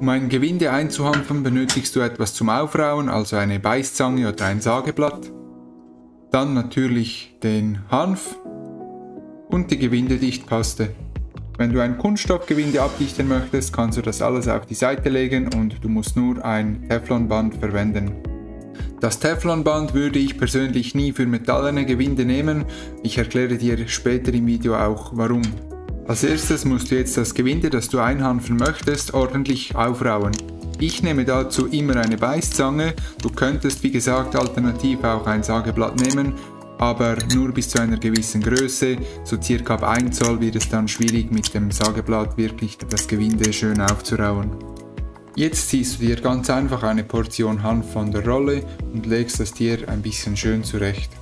Um ein Gewinde einzuhanfen, benötigst du etwas zum Aufrauen, also eine Beißzange oder ein Sageblatt. Dann natürlich den Hanf und die Gewindedichtpaste. Wenn du ein Kunststoffgewinde abdichten möchtest, kannst du das alles auf die Seite legen und du musst nur ein Teflonband verwenden. Das Teflonband würde ich persönlich nie für metallene Gewinde nehmen, ich erkläre dir später im Video auch warum. Als erstes musst du jetzt das Gewinde, das du einhanfen möchtest, ordentlich aufrauen. Ich nehme dazu immer eine Beißzange, du könntest wie gesagt alternativ auch ein Sageblatt nehmen, aber nur bis zu einer gewissen Größe, so circa ab 1 Zoll wird es dann schwierig mit dem Sageblatt wirklich das Gewinde schön aufzurauen. Jetzt ziehst du dir ganz einfach eine Portion Hanf von der Rolle und legst das Tier ein bisschen schön zurecht.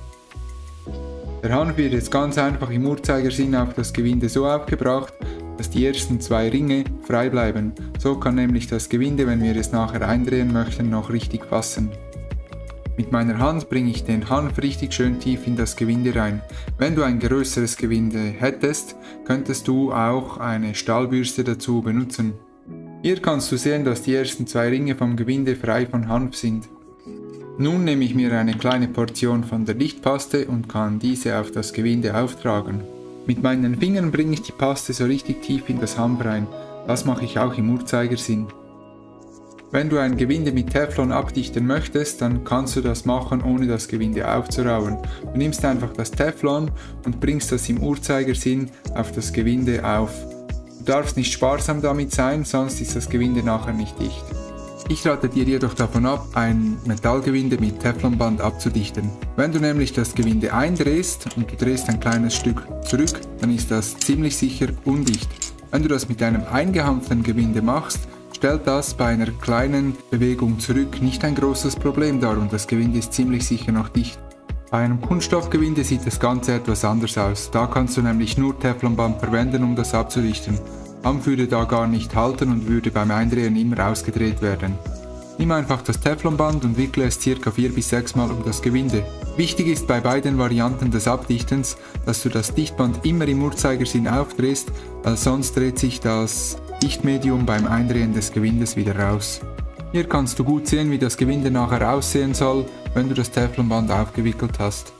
Der Hanf wird jetzt ganz einfach im Uhrzeigersinn auf das Gewinde so aufgebracht, dass die ersten zwei Ringe frei bleiben. So kann nämlich das Gewinde, wenn wir es nachher eindrehen möchten, noch richtig passen. Mit meiner Hand bringe ich den Hanf richtig schön tief in das Gewinde rein. Wenn du ein größeres Gewinde hättest, könntest du auch eine Stahlbürste dazu benutzen. Hier kannst du sehen, dass die ersten zwei Ringe vom Gewinde frei von Hanf sind. Nun nehme ich mir eine kleine Portion von der Lichtpaste und kann diese auf das Gewinde auftragen. Mit meinen Fingern bringe ich die Paste so richtig tief in das Hanf rein. Das mache ich auch im Uhrzeigersinn. Wenn du ein Gewinde mit Teflon abdichten möchtest, dann kannst du das machen, ohne das Gewinde aufzurauen. Du nimmst einfach das Teflon und bringst das im Uhrzeigersinn auf das Gewinde auf. Du darfst nicht sparsam damit sein, sonst ist das Gewinde nachher nicht dicht. Ich rate dir jedoch davon ab, ein Metallgewinde mit Teflonband abzudichten. Wenn du nämlich das Gewinde eindrehst und du drehst ein kleines Stück zurück, dann ist das ziemlich sicher undicht. Wenn du das mit einem eingehanften Gewinde machst, stellt das bei einer kleinen Bewegung zurück nicht ein großes Problem dar und das Gewinde ist ziemlich sicher noch dicht. Bei einem Kunststoffgewinde sieht das Ganze etwas anders aus. Da kannst du nämlich nur Teflonband verwenden, um das abzudichten. Hanf würde da gar nicht halten und würde beim Eindrehen immer ausgedreht werden. Nimm einfach das Teflonband und wickle es ca. 4 bis 6 Mal um das Gewinde. Wichtig ist bei beiden Varianten des Abdichtens, dass du das Dichtband immer im Uhrzeigersinn aufdrehst, weil sonst dreht sich das Dichtmedium beim Eindrehen des Gewindes wieder raus. Hier kannst du gut sehen, wie das Gewinde nachher aussehen soll, wenn du das Teflonband aufgewickelt hast.